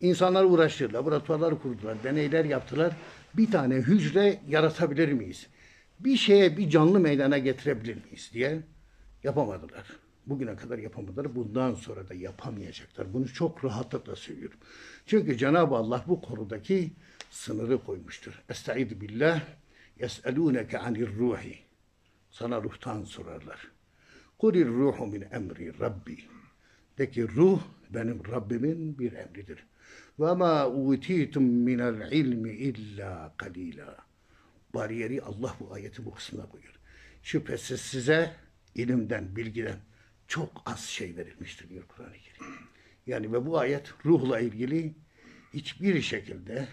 İnsanlar uğraştı, laboratuvarlar kurdular, deneyler yaptılar. Bir tane hücre yaratabilir miyiz? Bir şeye bir canlı meydana getirebilir miyiz diye yapamadılar. Bugüne kadar yapamadılar. Bundan sonra da yapamayacaklar. Bunu çok rahatlıkla söylüyorum. Çünkü Cenab-ı Allah bu konudaki sınırı koymuştur. Estaizu billah. Yes'elûneke anir ruhi. Sana ruhtan sorarlar. Kulir ruhu min emri Rabbi. De ki ruh benim Rabbimin bir emridir. Ve ma utitum minel ilmi illa kalila. Bariyeri Allah bu ayeti bu kısmına koyuyor. Şüphesiz size ilimden, bilgiden çok az şey verilmiştir diyor Kur'an-ı Kerim. Yani ve bu ayet ruhla ilgili hiçbir şekilde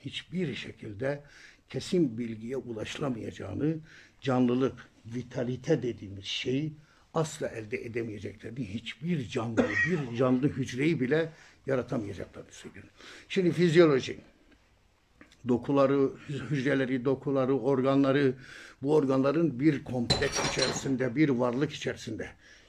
hiçbir şekilde kesin bilgiye ulaşılamayacağını, canlılık, vitalite dediğimiz şeyi asla elde edemeyeceklerini, hiçbir canlı, bir canlı hücreyi bile yaratamayacaklarını söylüyor. Şimdi fizyoloji, dokuları, hücreleri, dokuları, organları, bu organların bir kompleks içerisinde, bir varlık içerisinde,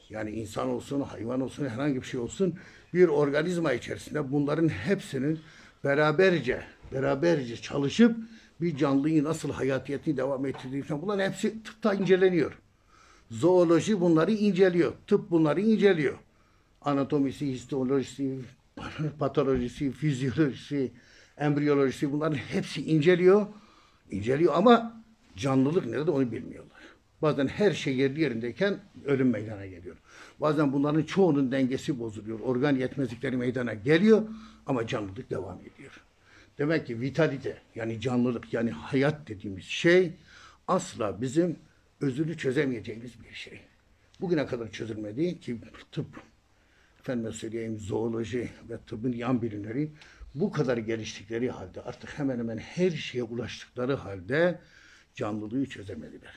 yani insan olsun, hayvan olsun, herhangi bir şey olsun, bir organizma içerisinde bunların hepsinin beraberce, beraberce çalışıp bir canlıyı nasıl hayatiyetini devam ettirdiği falan bunların hepsi tıpta inceleniyor. Zooloji bunları inceliyor, tıp bunları inceliyor. Anatomisi, histolojisi, patolojisi, fizyolojisi, embriyolojisi bunların hepsi inceliyor. İnceliyor ama canlılık nerede onu bilmiyorlar. Bazen her şey yerli yerindeyken ölüm meydana geliyor. Bazen bunların çoğunun dengesi bozuluyor. Organ yetmezlikleri meydana geliyor ama canlılık devam ediyor. Demek ki vitalite yani canlılık yani hayat dediğimiz şey asla bizim özünü çözemeyeceğimiz bir şey. Bugüne kadar çözülmedi ki tıp, efendime söyleyeyim zooloji ve tıbbın yan bilimleri bu kadar geliştikleri halde artık hemen hemen her şeye ulaştıkları halde canlılığı çözemediler.